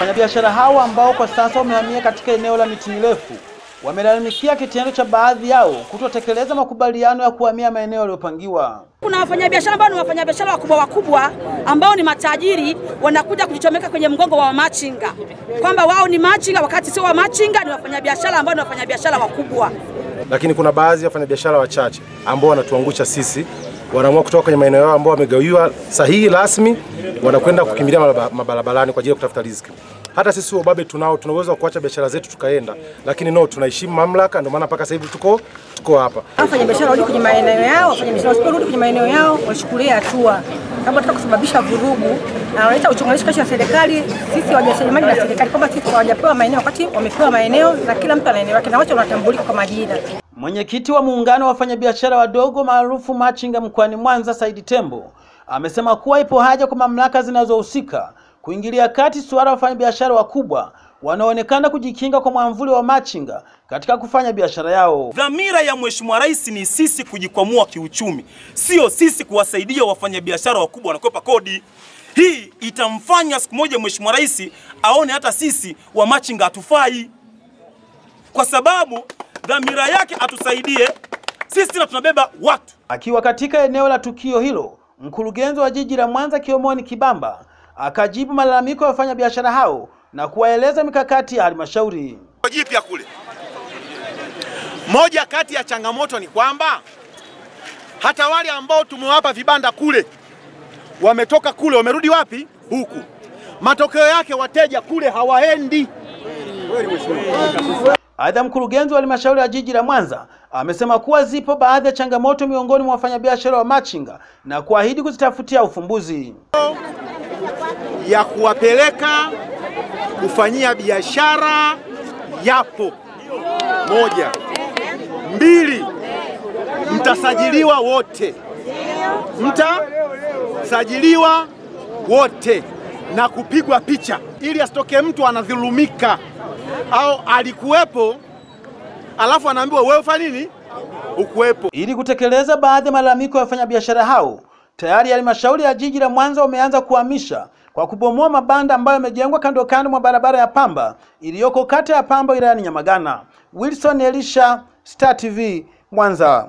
Wafanyabiashara hao ambao kwa sasa wamehamia katika eneo la miti mirefu wamelalamikia kitendo cha baadhi yao kutotekeleza makubaliano ya kuhamia maeneo yaliyopangiwa. Kuna wafanyabiashara ambao ni wafanyabiashara wakubwa wakubwa ambao ni matajiri wanakuja kujichomeka kwenye mgongo wa machinga kwamba wao ni machinga wakati sio wamachinga, ni wafanyabiashara ambao ni wafanyabiashara wakubwa. Lakini kuna baadhi ya wafanyabiashara wachache ambao wanatuangusha sisi, wanaamua kutoka kwenye maeneo yao ambao wamegawiwa sahihi rasmi, wanakwenda kukimbilia mabarabarani kwa ajili ya kutafuta riziki. Hata sisi wababe tunao, tuna uwezo wa kuacha biashara zetu tukaenda, lakini no, tunaheshimu mamlaka, ndio maana mpaka sasa hivi tuko tuko hapa. Wafanya biashara warudi kwenye maeneo yao, wafanya biashara wasiporudi kwenye maeneo yao wachukulie hatua, kama wanataka kusababisha vurugu na wanaleta uchonganishi kati ya serikali, sisi wajasiriamali na serikali, kwamba sisi hawajapewa maeneo wakati wamepewa maeneo na kila mtu ana eneo lake na wote wanatambulika kwa majina. Mwenyekiti wa muungano wa wafanyabiashara wadogo maarufu machinga mkoani Mwanza, Saidi Tembo, amesema kuwa ipo haja kwa mamlaka zinazohusika kuingilia kati suala wafanyabiashara wakubwa wanaonekana kujikinga kwa mwamvuli wa machinga katika kufanya biashara yao. Dhamira ya Mheshimiwa Rais ni sisi kujikwamua kiuchumi, sio sisi kuwasaidia wafanyabiashara wakubwa wanakopa kodi. Hii itamfanya siku moja Mheshimiwa Rais aone hata sisi wa machinga hatufai, kwa sababu dhamira yake atusaidie sisi, tena tunabeba watu. Akiwa katika eneo la tukio hilo, mkurugenzi wa jiji la Mwanza Kiomoni Kibamba akajibu malalamiko ya wafanyabiashara hao na kuwaeleza mikakati ya halmashauri. Jipya kule, moja kati ya changamoto ni kwamba hata wale ambao tumewapa vibanda kule wametoka kule, wamerudi wapi? Huku. Matokeo yake wateja kule hawaendi. Aidha, mkurugenzi wa halmashauri ya jiji la Mwanza amesema kuwa zipo baadhi ya changamoto miongoni mwa wafanyabiashara wa machinga na kuahidi kuzitafutia ufumbuzi. Ya kuwapeleka kufanyia biashara yapo. Moja, mbili, mtasajiliwa wote, mtasajiliwa wote na kupigwa picha, ili asitoke mtu anadhulumika au alikuwepo alafu anaambiwa wewe ufanye nini, ukuwepo. Ili kutekeleza baadhi ya malalamiko ya wafanyabiashara hao, tayari halmashauri ya jiji la Mwanza wameanza kuhamisha kwa kubomoa mabanda ambayo yamejengwa kando kando mwa barabara ya Pamba iliyoko kata ya Pamba wilayani Nyamagana. Wilson Elisha, Star TV, Mwanza.